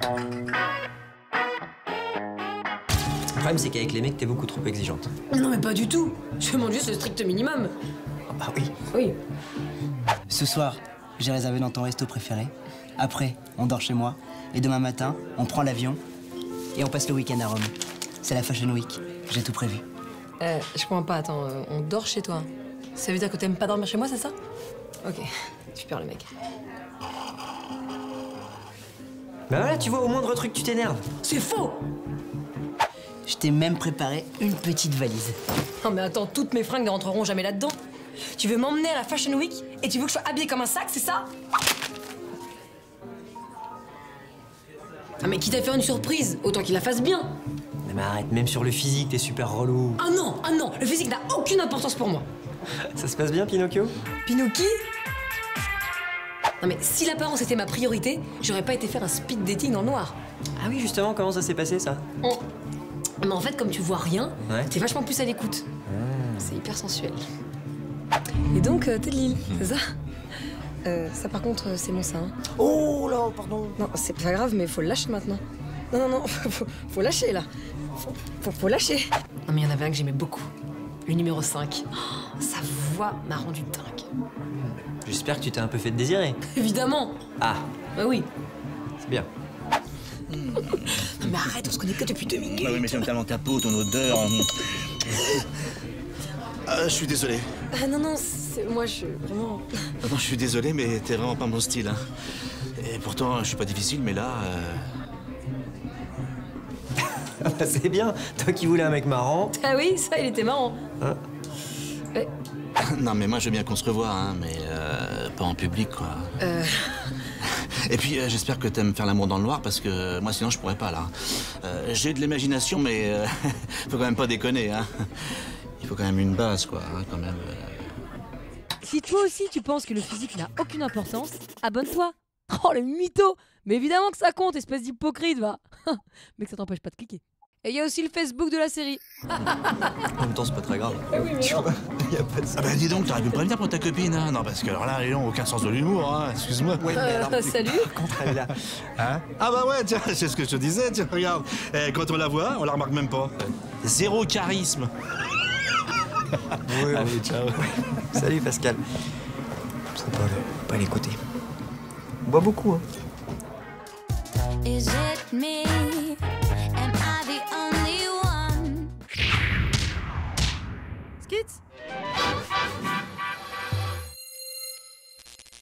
Le problème, c'est qu'avec les mecs, t'es beaucoup trop exigeante. Non, mais pas du tout. Je demande juste le strict minimum. Ah bah oui. Oui. Ce soir, j'ai réservé dans ton resto préféré. Après, on dort chez moi. Et demain matin, on prend l'avion et on passe le week-end à Rome. C'est la Fashion Week. J'ai tout prévu. Euh, je comprends pas, attends, euh, on dort chez toi. Ça veut dire que t'aimes pas dormir chez moi, c'est ça? Ok, super le mec. Bah voilà, tu vois, au moindre truc, tu t'énerves. C'est faux Je t'ai même préparé une petite valise. Non mais attends, toutes mes fringues ne rentreront jamais là-dedans. Tu veux m'emmener à la Fashion Week et tu veux que je sois habillée comme un sac, c'est ça? Ah mais quitte à faire une surprise, autant qu'il la fasse bien. Non, Mais arrête, même sur le physique, t'es super relou. Ah non, ah non, le physique n'a aucune importance pour moi. Ça se passe bien, Pinocchio? Pinocchio? Non mais si l'apparence était ma priorité, j'aurais pas été faire un speed dating dans le noir. Ah oui, justement, comment ça s'est passé, ça On- Mais en fait, comme tu vois rien, Ouais. t'es vachement plus à l'écoute. C'est hyper sensuel. Et donc, euh, t'es de Lille, c'est ça? Euh, Ça, par contre, c'est mon sein. Oh là, pardon. Non, c'est pas grave, mais faut le lâcher maintenant. Non, non, non, faut, faut lâcher là. Faut, faut, faut lâcher. Non, mais il y en avait un que j'aimais beaucoup. Le numéro 5. Oh, sa voix m'a rendu dingue. J'espère que tu t'es un peu fait désirer. Évidemment. Ah, Bah oui. c'est bien. Non, mais arrête, on se connaît que depuis deux minutes. Bah oui, mais c'est tellement ta peau, ton odeur. Ah, je suis désolé. Ah non, non, c'est moi, je vraiment. Ah Non, je suis désolé, mais t'es vraiment pas mon style. hein. Et pourtant, je suis pas difficile, mais là. euh, Ah bah, c'est bien. Toi qui voulais un mec marrant. Ah oui, ça, il était marrant. Hein Ouais. Non, mais moi, je veux bien qu'on se revoie, hein, mais euh, pas en public, quoi. Euh, Et puis, euh, j'espère que t'aimes faire l'amour dans le noir, parce que moi, sinon, je pourrais pas, là. Euh, J'ai de l'imagination, mais euh, faut quand même pas déconner, hein. Il faut quand même une base, quoi, hein, quand même. Si toi aussi tu penses que le physique n'a aucune importance, abonne-toi. Oh le mytho Mais évidemment que ça compte, espèce d'hypocrite, va Mais que ça t'empêche pas de cliquer. Et il y a aussi le Facebook de la série. En même temps, c'est pas très grave. Tu vois, y a pas de Ah bah dis donc, t'aurais pu me prévenir pour ta copine, hein. Non, parce que alors là, ils ont aucun sens de l'humour, hein. Excuse-moi. Ouais, mais alors, euh, salut. contre elle là. Hein ah bah ouais, tiens, c'est ce que je te disais, tiens, regarde. Eh, quand on la voit, on la remarque même pas. Zéro charisme. Ouais, Allez, ciao. Salut Pascal. C'est pas, le- pas l'écouter. On boit beaucoup, hein. Is it me? Kids?